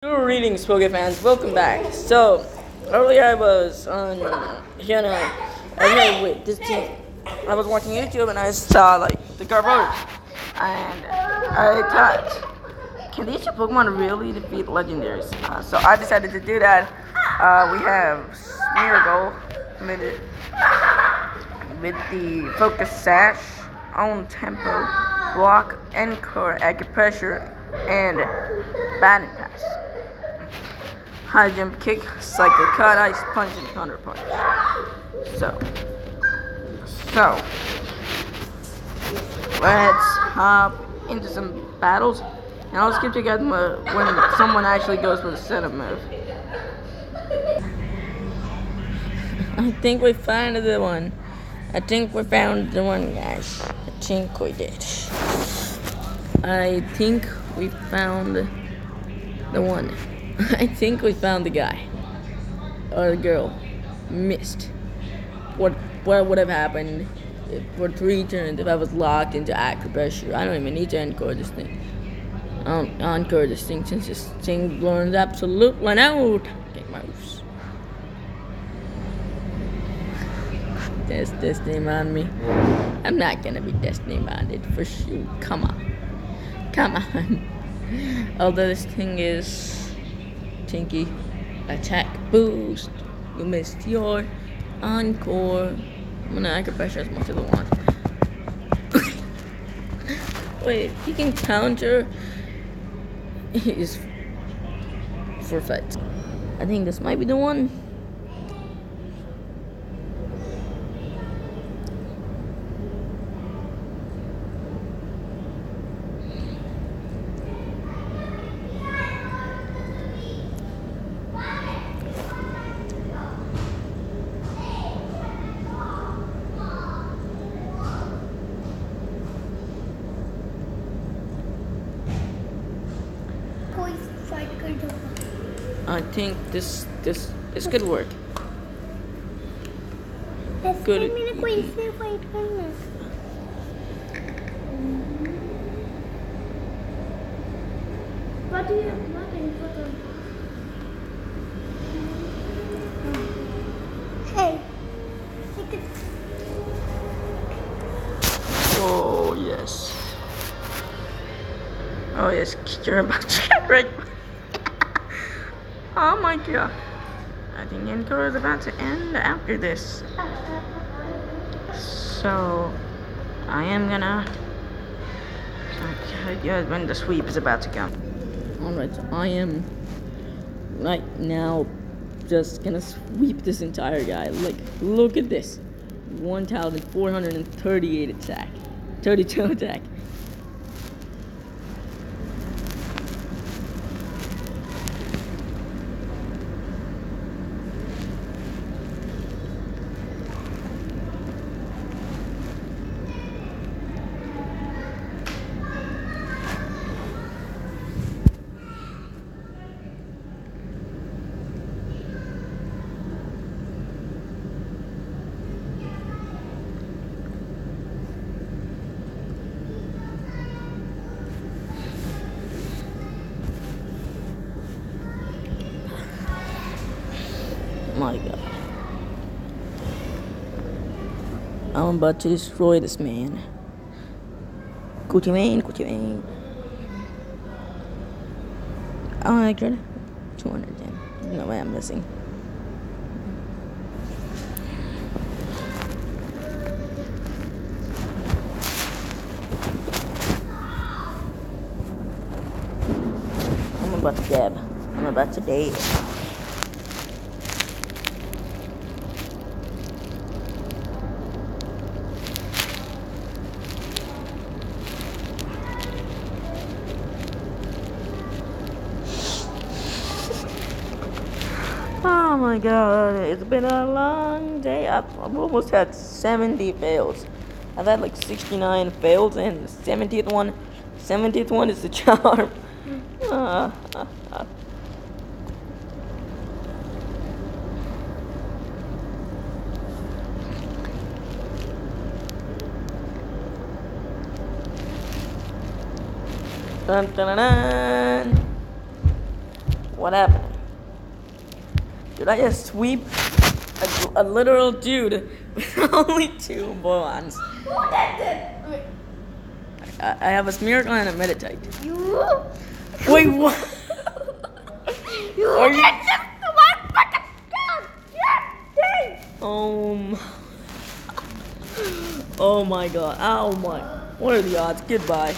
Good readings, Poke fans. Welcome back. So, earlier I was on, you know, I was this team. I was watching YouTube and I saw like the garbage, and I thought, can these Pokemon really defeat legendaries? Uh, so I decided to do that. Uh, we have Smeargle with, the Focus Sash, on tempo, block, encore, acupressure, and pass. High jump kick, Psycho Cut, ice punch, and counter punch. So, so let's hop into some battles, and I'll skip to guys when someone actually goes for the setup move. I think we found the one. I think we found the one, guys. I think we did. I think we found the one. I think we found the guy. Or the girl. Missed. What what would have happened if for three turns if I was locked into acupressure? I don't even need to encore this thing. I don't encore this thing since this thing learns absolutely out. Okay, mouse. There's Destiny on me. I'm not gonna be Destiny minded for sure. Come on. Come on. Although this thing is Tinky. Attack boost. You missed your encore. I'm gonna acupressure as much as I want. Wait, he can counter. He's forfeit. I think this might be the one. I think this this this could work. Good. What do you what do you put? Hey. Oh yes. Oh yes, you're about to get right. Oh my god. I think Encore is about to end after this. So I am gonna yeah, when the sweep is about to come. Alright, so I am right now just gonna sweep this entire guy. Like, look at this. 1,438 attack. 32 attack. My god. I'm about to destroy this man. Gucci Mane, Gucci Mane. Oh, I got 210. No way I'm missing. I'm about to dab. I'm about to date. Oh my god, it's been a long day. I've, I've almost had 70 fails. I've had like 69 fails, and the 70th one, 70th one is the charm. Dun, dun, dun. What happened? Did I just sweep a, a literal dude with only two bonds? Who did this? I, I have a miracle and a meditate. You. Wait, what? You Are you- did this to my fucking God. Yes, Oh my. Oh my god. Oh my. What are the odds? Goodbye.